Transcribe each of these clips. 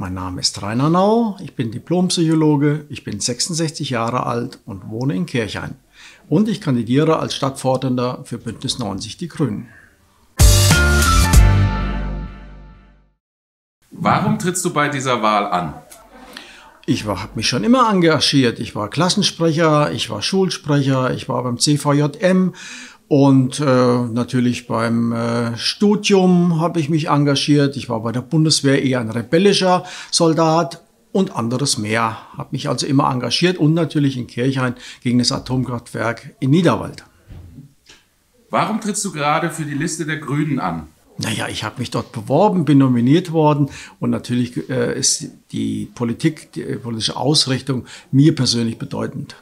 Mein Name ist Rainer Nau, ich bin Diplompsychologe, ich bin 66 Jahre alt und wohne in Kirchhain. Und ich kandidiere als Stadtfordernder für Bündnis 90 Die Grünen. Warum trittst du bei dieser Wahl an? Ich habe mich schon immer engagiert. Ich war Klassensprecher, ich war Schulsprecher, ich war beim CVJM und äh, natürlich beim äh, Studium habe ich mich engagiert. Ich war bei der Bundeswehr eher ein rebellischer Soldat und anderes mehr. Habe mich also immer engagiert und natürlich in Kirchhain gegen das Atomkraftwerk in Niederwald. Warum trittst du gerade für die Liste der Grünen an? Naja, ich habe mich dort beworben, bin nominiert worden und natürlich äh, ist die Politik, die politische Ausrichtung mir persönlich bedeutend.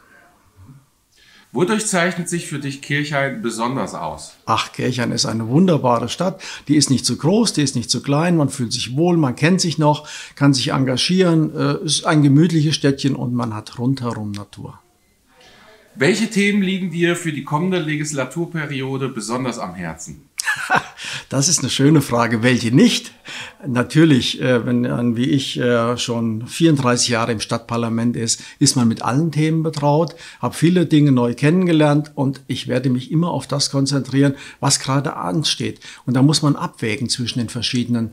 Wodurch zeichnet sich für dich Kirchhain besonders aus? Ach, Kirchhain ist eine wunderbare Stadt. Die ist nicht zu groß, die ist nicht zu klein, man fühlt sich wohl, man kennt sich noch, kann sich engagieren, äh, ist ein gemütliches Städtchen und man hat rundherum Natur. Welche Themen liegen dir für die kommende Legislaturperiode besonders am Herzen? Das ist eine schöne Frage. Welche nicht? Natürlich, äh, wenn man wie ich äh, schon 34 Jahre im Stadtparlament ist, ist man mit allen Themen betraut, habe viele Dinge neu kennengelernt und ich werde mich immer auf das konzentrieren, was gerade ansteht. Und da muss man abwägen zwischen den verschiedenen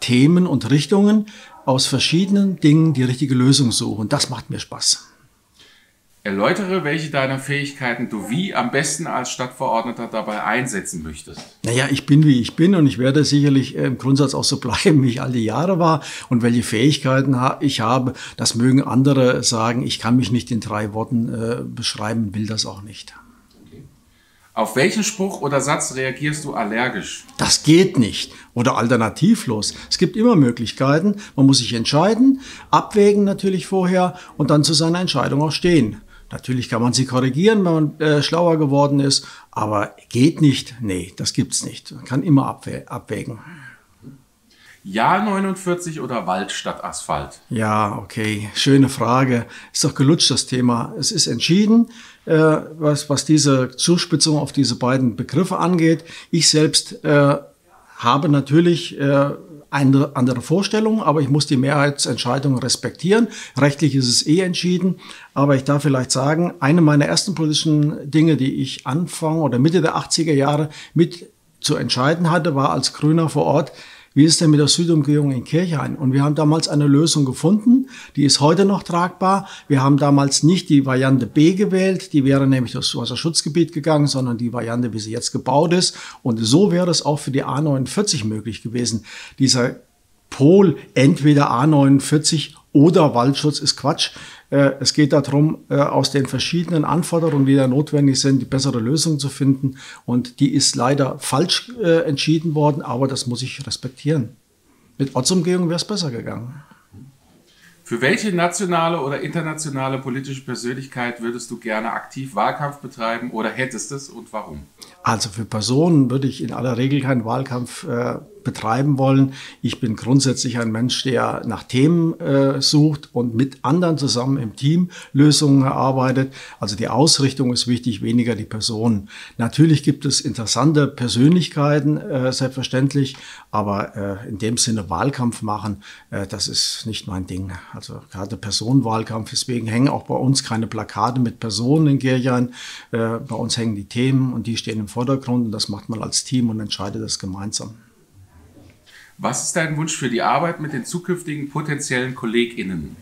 Themen und Richtungen, aus verschiedenen Dingen die richtige Lösung suchen. Das macht mir Spaß. Erläutere, welche deiner Fähigkeiten du wie am besten als Stadtverordneter dabei einsetzen möchtest. Naja, ich bin wie ich bin und ich werde sicherlich äh, im Grundsatz auch so bleiben, wie ich all die Jahre war. Und welche Fähigkeiten ich habe, das mögen andere sagen. Ich kann mich nicht in drei Worten äh, beschreiben, will das auch nicht. Auf welchen Spruch oder Satz reagierst du allergisch? Das geht nicht oder alternativlos. Es gibt immer Möglichkeiten. Man muss sich entscheiden, abwägen natürlich vorher und dann zu seiner Entscheidung auch stehen. Natürlich kann man sie korrigieren, wenn man äh, schlauer geworden ist, aber geht nicht. Nee, das gibt's nicht. Man kann immer abwä abwägen. Ja 49 oder Wald statt Asphalt? Ja, okay. Schöne Frage. Ist doch gelutscht das Thema. Es ist entschieden, äh, was, was diese Zuspitzung auf diese beiden Begriffe angeht. Ich selbst äh, habe natürlich äh, eine andere Vorstellung, aber ich muss die Mehrheitsentscheidung respektieren. Rechtlich ist es eh entschieden, aber ich darf vielleicht sagen, eine meiner ersten politischen Dinge, die ich Anfang oder Mitte der 80er Jahre mit zu entscheiden hatte, war als Grüner vor Ort, wie ist denn mit der Südumgehung in Kirchhain? Und wir haben damals eine Lösung gefunden, die ist heute noch tragbar. Wir haben damals nicht die Variante B gewählt, die wäre nämlich das Wasserschutzgebiet gegangen, sondern die Variante, wie sie jetzt gebaut ist. Und so wäre es auch für die A49 möglich gewesen. Dieser Pol entweder A49 oder Waldschutz ist Quatsch. Äh, es geht darum, äh, aus den verschiedenen Anforderungen, die da notwendig sind, die bessere Lösung zu finden. Und die ist leider falsch äh, entschieden worden, aber das muss ich respektieren. Mit Ortsumgehung wäre es besser gegangen. Für welche nationale oder internationale politische Persönlichkeit würdest du gerne aktiv Wahlkampf betreiben oder hättest es und warum? Also für Personen würde ich in aller Regel keinen Wahlkampf äh, betreiben wollen. Ich bin grundsätzlich ein Mensch, der nach Themen äh, sucht und mit anderen zusammen im Team Lösungen erarbeitet. Also die Ausrichtung ist wichtig, weniger die Personen. Natürlich gibt es interessante Persönlichkeiten, äh, selbstverständlich, aber äh, in dem Sinne Wahlkampf machen, äh, das ist nicht mein Ding. Also gerade Personenwahlkampf, deswegen hängen auch bei uns keine Plakate mit Personen in Kirchhain. Äh, bei uns hängen die Themen und die stehen im Vordergrund und das macht man als Team und entscheidet das gemeinsam. Was ist dein Wunsch für die Arbeit mit den zukünftigen potenziellen KollegInnen?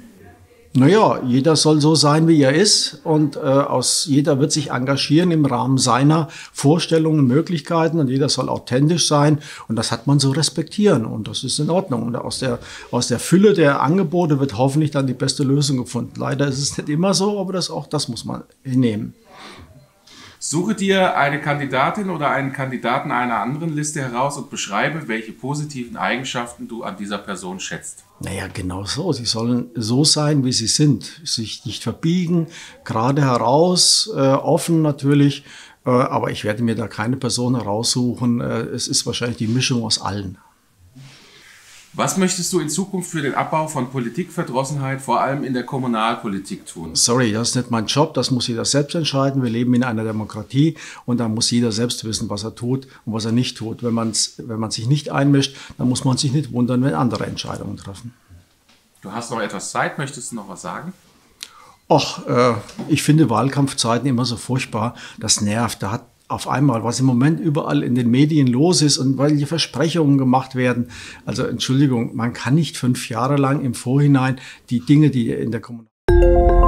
Naja, jeder soll so sein, wie er ist und äh, aus jeder wird sich engagieren im Rahmen seiner Vorstellungen, Möglichkeiten und jeder soll authentisch sein und das hat man so respektieren und das ist in Ordnung. Und aus der, aus der Fülle der Angebote wird hoffentlich dann die beste Lösung gefunden. Leider ist es nicht immer so, aber das, auch das muss man hinnehmen. Suche dir eine Kandidatin oder einen Kandidaten einer anderen Liste heraus und beschreibe, welche positiven Eigenschaften du an dieser Person schätzt. Naja, genau so. Sie sollen so sein, wie sie sind. Sich nicht verbiegen, gerade heraus, äh, offen natürlich. Äh, aber ich werde mir da keine Person heraussuchen. Äh, es ist wahrscheinlich die Mischung aus allen. Was möchtest du in Zukunft für den Abbau von Politikverdrossenheit, vor allem in der Kommunalpolitik tun? Sorry, das ist nicht mein Job, das muss jeder selbst entscheiden. Wir leben in einer Demokratie und da muss jeder selbst wissen, was er tut und was er nicht tut. Wenn, man's, wenn man sich nicht einmischt, dann muss man sich nicht wundern, wenn andere Entscheidungen treffen. Du hast noch etwas Zeit, möchtest du noch was sagen? Ach, äh, ich finde Wahlkampfzeiten immer so furchtbar. Das nervt. Da hat auf einmal, was im Moment überall in den Medien los ist und weil die Versprechungen gemacht werden. Also Entschuldigung, man kann nicht fünf Jahre lang im Vorhinein die Dinge, die in der Kommunikation